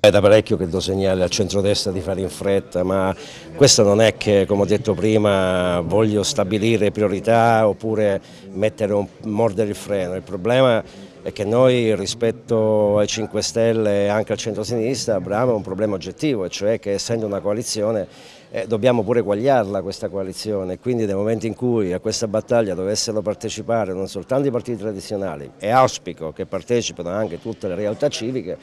È da parecchio che do segnale al centrodestra di fare in fretta, ma questo non è che, come ho detto prima, voglio stabilire priorità oppure mettere un, mordere il freno. Il problema è che noi rispetto ai 5 Stelle e anche al centro-sinistra abbiamo un problema oggettivo, e cioè che essendo una coalizione eh, dobbiamo pure guagliarla questa coalizione, quindi nel momento in cui a questa battaglia dovessero partecipare non soltanto i partiti tradizionali e auspico che partecipino anche tutte le realtà civiche,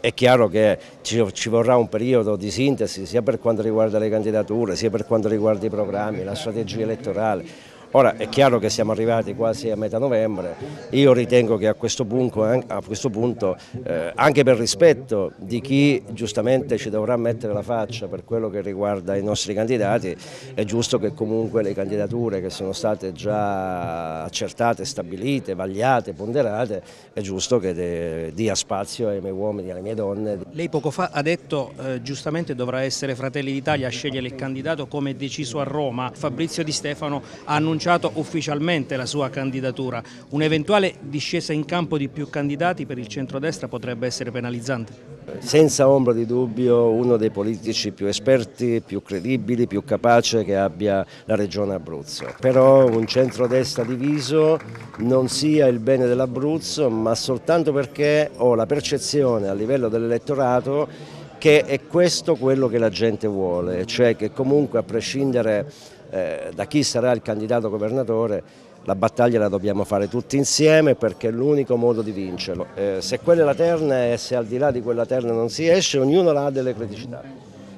è chiaro che ci, ci vorrà un periodo di sintesi sia per quanto riguarda le candidature, sia per quanto riguarda i programmi, la strategia elettorale, Ora è chiaro che siamo arrivati quasi a metà novembre, io ritengo che a questo punto, a questo punto eh, anche per rispetto di chi giustamente ci dovrà mettere la faccia per quello che riguarda i nostri candidati, è giusto che comunque le candidature che sono state già accertate, stabilite, vagliate, ponderate, è giusto che dia spazio ai miei uomini e alle mie donne. Lei poco fa ha detto eh, giustamente dovrà essere Fratelli d'Italia a scegliere il candidato come deciso a Roma. Fabrizio Di Stefano ha annunciato annunciato ufficialmente la sua candidatura. Un'eventuale discesa in campo di più candidati per il centrodestra potrebbe essere penalizzante? Senza ombra di dubbio uno dei politici più esperti, più credibili, più capace che abbia la regione Abruzzo. Però un centrodestra diviso non sia il bene dell'Abruzzo, ma soltanto perché ho la percezione a livello dell'elettorato che è questo quello che la gente vuole, cioè che comunque a prescindere eh, da chi sarà il candidato governatore la battaglia la dobbiamo fare tutti insieme perché è l'unico modo di vincerlo. Eh, se quella è la terna e se al di là di quella terna non si esce, ognuno ha delle criticità.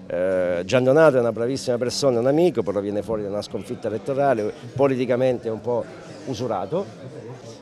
Eh, Gian Donato è una bravissima persona, un amico, però viene fuori da una sconfitta elettorale, politicamente è un po' usurato.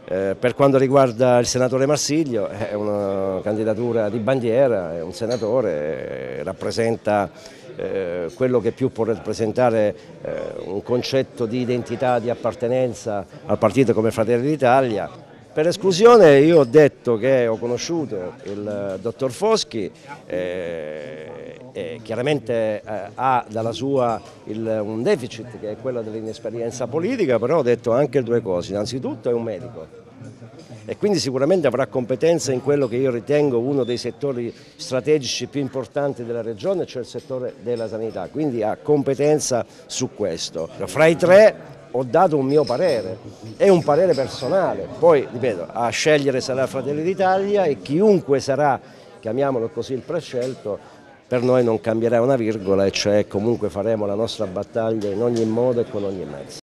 Eh, per quanto riguarda il senatore Marsiglio è una candidatura di bandiera, è un senatore, eh, rappresenta eh, quello che più può rappresentare eh, un concetto di identità, di appartenenza al partito come Fratelli d'Italia. Per esclusione io ho detto che ho conosciuto il dottor Foschi, eh, eh, chiaramente eh, ha dalla sua il, un deficit che è quello dell'inesperienza politica, però ho detto anche due cose, innanzitutto è un medico, e quindi sicuramente avrà competenza in quello che io ritengo uno dei settori strategici più importanti della regione, cioè il settore della sanità, quindi ha competenza su questo. Fra i tre ho dato un mio parere, è un parere personale, poi ripeto, a scegliere sarà Fratelli d'Italia e chiunque sarà, chiamiamolo così, il prescelto, per noi non cambierà una virgola e cioè comunque faremo la nostra battaglia in ogni modo e con ogni mezzo.